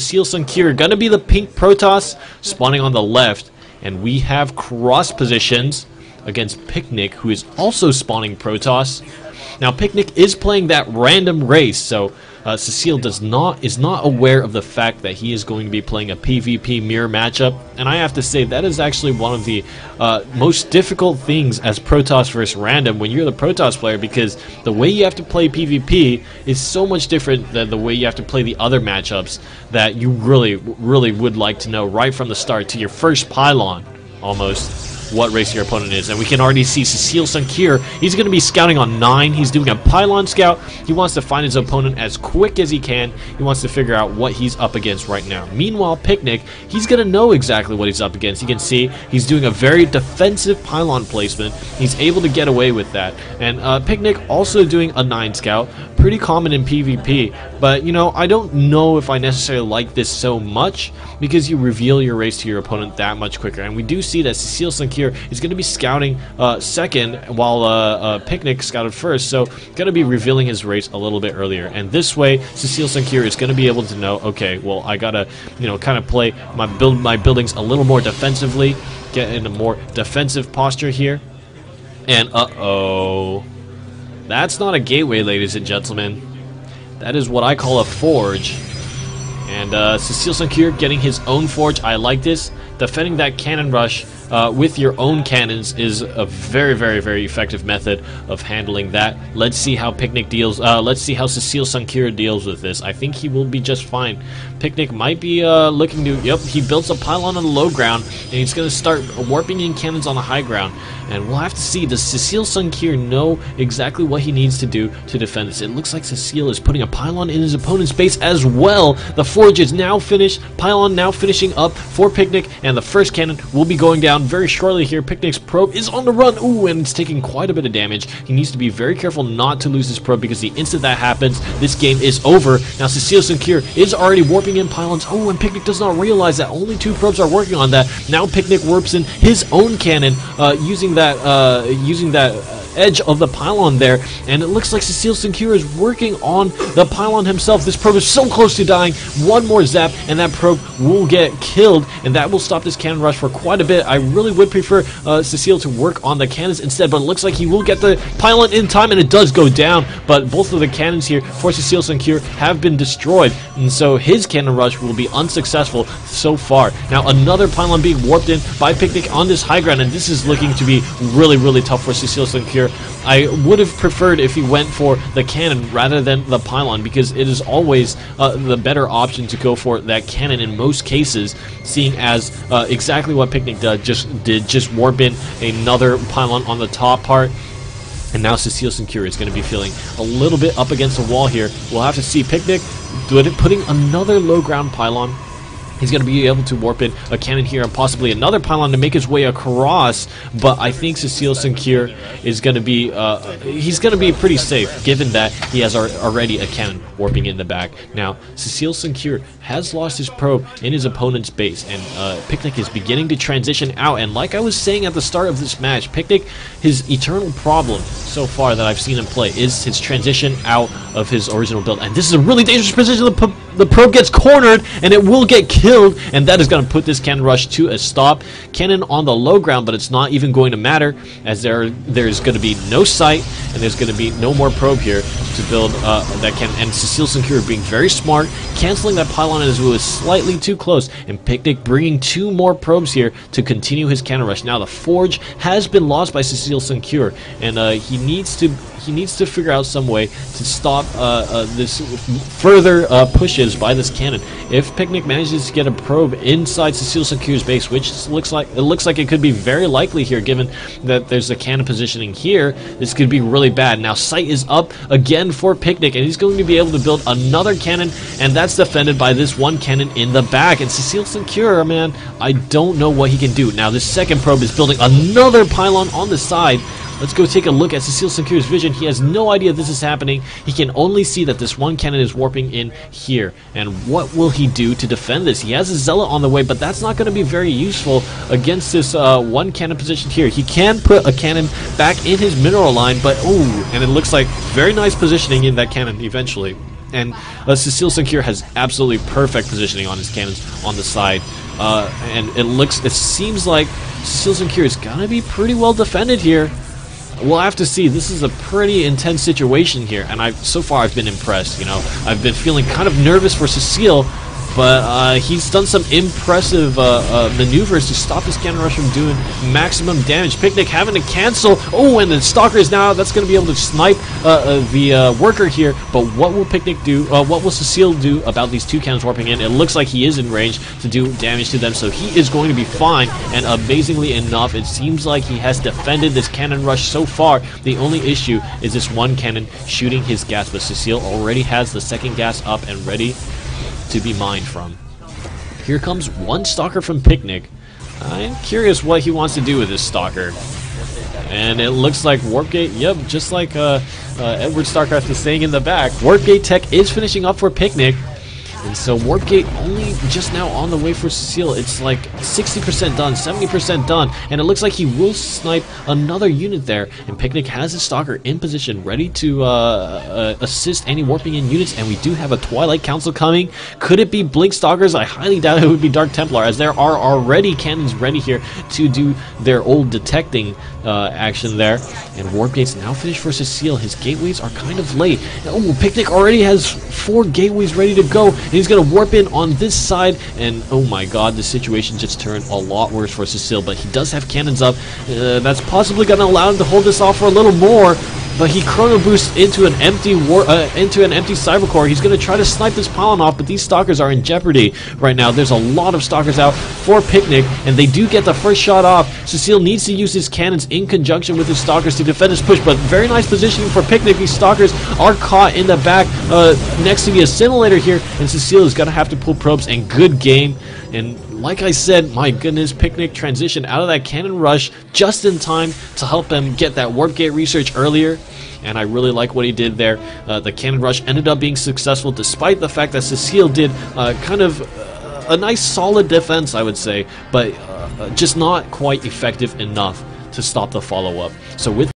Cecil Sunkure gonna be the pink Protoss spawning on the left. And we have cross positions against Picnic, who is also spawning Protoss. Now, Picnic is playing that random race, so uh, Cecil does not is not aware of the fact that he is going to be playing a PvP mirror matchup, and I have to say that is actually one of the uh, most difficult things as Protoss versus random when you're the Protoss player because the way you have to play PvP is so much different than the way you have to play the other matchups that you really really would like to know right from the start to your first pylon almost what race your opponent is. And we can already see Cecil Sunkure. He's going to be scouting on 9. He's doing a pylon scout. He wants to find his opponent as quick as he can. He wants to figure out what he's up against right now. Meanwhile, Picnic, he's going to know exactly what he's up against. You can see he's doing a very defensive pylon placement. He's able to get away with that. And uh, Picnic also doing a 9 scout. Pretty common in PvP. But, you know, I don't know if I necessarily like this so much because you reveal your race to your opponent that much quicker. And we do see that Cecil Sunkure is going to be scouting uh, second while uh, uh, Picnic scouted first. So going to be revealing his race a little bit earlier. And this way, Cecil Sunkure is going to be able to know, okay, well, I got to, you know, kind of play my build my buildings a little more defensively, get in a more defensive posture here. And uh-oh. That's not a gateway, ladies and gentlemen. That is what I call a forge. And uh, Cecil Sunkure getting his own forge. I like this. Defending that cannon rush uh, with your own cannons is a very, very, very effective method of handling that. Let's see how Picnic deals. Uh, let's see how Cecil Sunkure deals with this. I think he will be just fine. Picnic might be uh, looking to. Yep, he builds a pylon on the low ground, and he's going to start warping in cannons on the high ground. And we'll have to see. Does Cecil Sunkure know exactly what he needs to do to defend this? It looks like Cecil is putting a pylon in his opponent's base as well. The forge is now finished. Pylon now finishing up for Picnic, and the first cannon will be going down very shortly here. Picnic's probe is on the run. Ooh, and it's taking quite a bit of damage. He needs to be very careful not to lose his probe because the instant that happens, this game is over. Now, Cecil Sunkure is already warping in pylons. Oh, and Picnic does not realize that only two probes are working on that. Now, Picnic warps in his own cannon uh, using that uh, using that edge of the pylon there, and it looks like Cecil Sunkure is working on the pylon himself. This probe is so close to dying. One more zap, and that probe will get killed, and that will stop this cannon rush for quite a bit. I really would prefer uh, Cecil to work on the cannons instead, but it looks like he will get the pylon in time, and it does go down, but both of the cannons here for Cecil Sunkure have been destroyed, and so his cannon rush will be unsuccessful so far. Now, another pylon being warped in by Picnic on this high ground, and this is looking to be really, really tough for Cecil Sunkure I would have preferred if he went for the cannon rather than the pylon because it is always uh, the better option to go for that cannon in most cases, seeing as uh, exactly what Picnic did just did just warp in another pylon on the top part. And now Cecil Sunkure is going to be feeling a little bit up against the wall here. We'll have to see Picnic putting another low ground pylon He's going to be able to warp in a cannon here and possibly another pylon to make his way across. But I think Cecil Sunkure is going to be uh, he's going to be pretty safe given that he has already a cannon warping in the back. Now Cecil Sunkure has lost his probe in his opponent's base, and uh, Picnic is beginning to transition out. And like I was saying at the start of this match, Picnic, his eternal problem so far that I've seen him play is his transition out of his original build. And this is a really dangerous position. The, the probe gets cornered, and it will get killed and that is going to put this cannon rush to a stop. Cannon on the low ground, but it's not even going to matter, as there there's going to be no sight, and there's going to be no more probe here to build uh, that cannon. And Cecil Sunkure being very smart, canceling that pylon as it was slightly too close, and Picnic bringing two more probes here to continue his cannon rush. Now the Forge has been lost by Cecil Sunkure, and uh, he needs to he needs to figure out some way to stop uh, uh, this further uh, by this cannon. If Picnic manages to get a probe inside Cecil Sunkure's base, which looks like it looks like it could be very likely here, given that there's a cannon positioning here, this could be really bad. Now sight is up again for Picnic, and he's going to be able to build another cannon, and that's defended by this one cannon in the back. And Cecil Sunkure, man, I don't know what he can do. Now this second probe is building another pylon on the side. Let's go take a look at Cecil Sunkure's vision. He has no idea this is happening. He can only see that this one cannon is warping in here. And what will he do to defend this? He has a Zealot on the way, but that's not going to be very useful against this uh, one cannon position here. He can put a cannon back in his mineral line, but oh, and it looks like very nice positioning in that cannon eventually. and uh, Cecil Sunkure has absolutely perfect positioning on his cannons on the side. Uh, and it looks, it seems like Cecil Sunkure is gonna be pretty well defended here. We'll have to see. This is a pretty intense situation here, and I've so far I've been impressed. You know, I've been feeling kind of nervous for Cecil, but uh, he's done some impressive uh, uh, maneuvers to stop this cannon rush from doing maximum damage. Picnic having to cancel. Oh, and the Stalker is now that's going to be able to snipe uh, uh, the worker here. But what will Picnic do? what will Cecil do about these two cannons warping in? It looks like he is in range to do damage to them, so he is going to be fine. And amazingly enough, it seems like he has defended this cannon rush so far. The only issue is this one cannon shooting his gas, but Cecil already has the second gas up and ready to be mined from. Here comes one Stalker from Picnic. I'm curious what he wants to do with this Stalker. And it looks like Warpgate, yep, just like uh, uh, Edward Starcraft is saying in the back, Warpgate Tech is finishing up for Picnic. And so Warpgate only just now on the way for Cecil. It's like 60% done, 70% done, and it looks like he will snipe another unit there. And Picnic has his Stalker in position, ready to uh, uh, assist any warping in units. And we do have a Twilight Council coming. Could it be Blink Stalkers? I highly doubt it would be Dark Templar, as there are already cannons ready here to do their old detecting uh, action there. And Warpgate's now finished for Cecil. His gateways are kind of late. Oh, Picnic already has four gateways ready to go he's going to warp in on this side, and oh my god, the situation just turned a lot worse for Cecil, but he does have cannons up. Uh, that's possibly going to allow him to hold this off for a little more, but he chrono boosts into an empty war, uh, into an empty cyber core. He's going to try to snipe this pylon off, but these stalkers are in jeopardy right now. There's a lot of stalkers out for Picnic, and they do get the first shot off. Cecil needs to use his cannons in conjunction with his stalkers to defend his push, but very nice positioning for Picnic. These stalkers are caught in the back uh, next to the assimilator here, and Cecil is going to have to pull probes, and good game. And like I said, my goodness, Picnic transitioned out of that cannon rush just in time to help them get that warp gate research earlier. And I really like what he did there. Uh, the cannon rush ended up being successful despite the fact that Cecil did uh, kind of uh, a nice solid defense, I would say, but uh, just not quite effective enough to stop the follow-up. So with